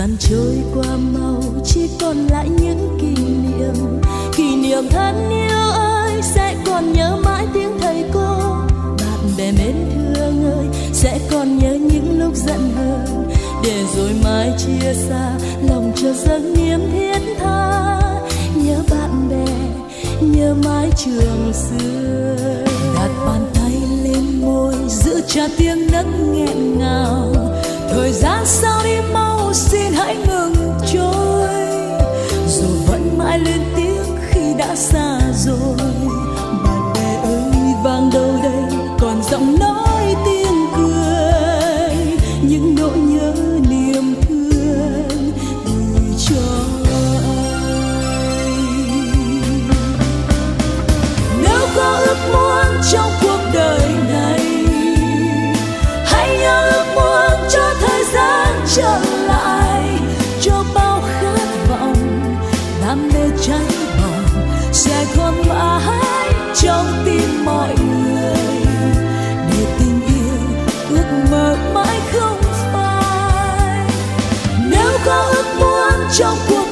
gian trôi qua mau, chỉ còn lại những kỷ niệm. Kỷ niệm thân yêu ơi, sẽ còn nhớ mãi tiếng thầy cô. Bạn bè mến thương ơi, sẽ còn nhớ những lúc giận hờn. Để rồi mai chia xa, lòng chờ dâng niềm thiết tha. Nhớ bạn bè, nhớ mái trường xưa. Sẽ còn mãi trong tim mọi người. Để tình yêu ước mơ mãi không phai. Nếu có ước muốn trong cuộc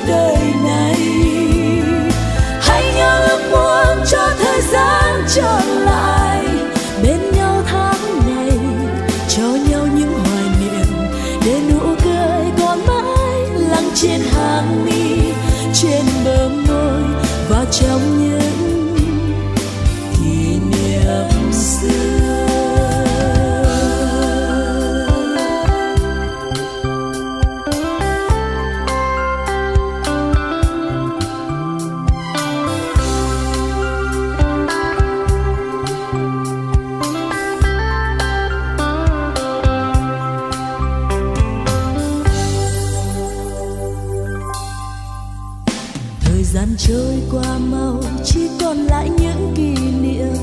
gian trôi qua mau, chỉ còn lại những kỷ niệm.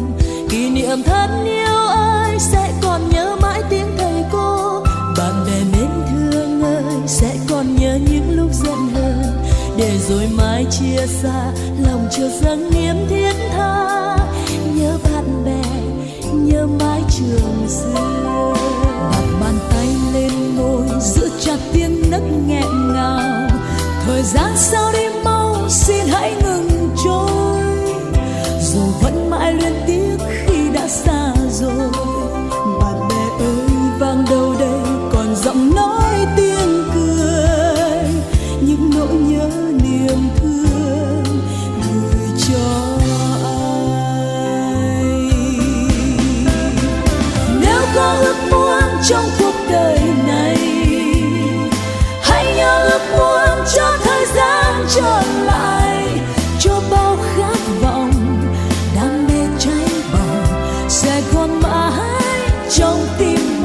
Kỷ niệm thân yêu ơi sẽ còn nhớ mãi tiếng thầy cô? Bạn bè mến thương ơi, sẽ còn nhớ những lúc giận hờn. Để rồi mai chia xa, lòng chưa dâng niềm thiết tha. Nhớ bạn bè, nhớ mái trường xưa. Đặt bàn tay lên môi, giữ chặt tiếng nấc nghẹn ngào. Thời gian sao đi mau xin hãy ngừng trôi. Dù vẫn mãi luyến tiếc khi đã xa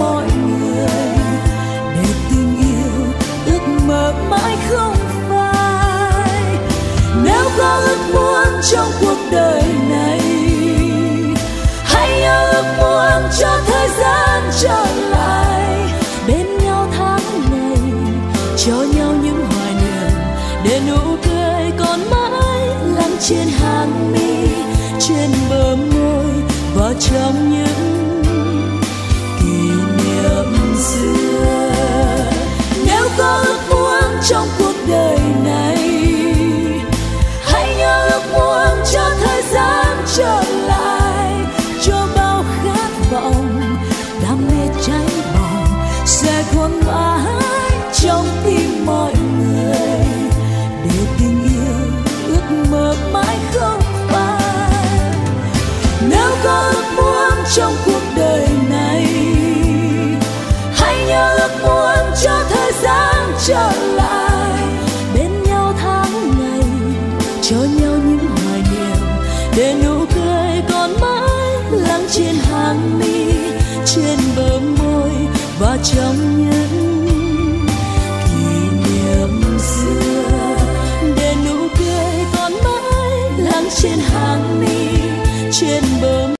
mọi người. Để tình yêu ước mơ mãi không phai. Nếu có ước muốn trong cuộc đời này, hãy yêu ước muốn cho thời gian trở lại. Bên nhau tháng ngày cho nhau những hoài niệm để nụ cười còn mãi lắng trên hàng mi. Trên bờ môi và trong những cho nhau những hoài niệm, để nụ cười còn mãi lắng trên hàng mi, trên bờ môi và trong những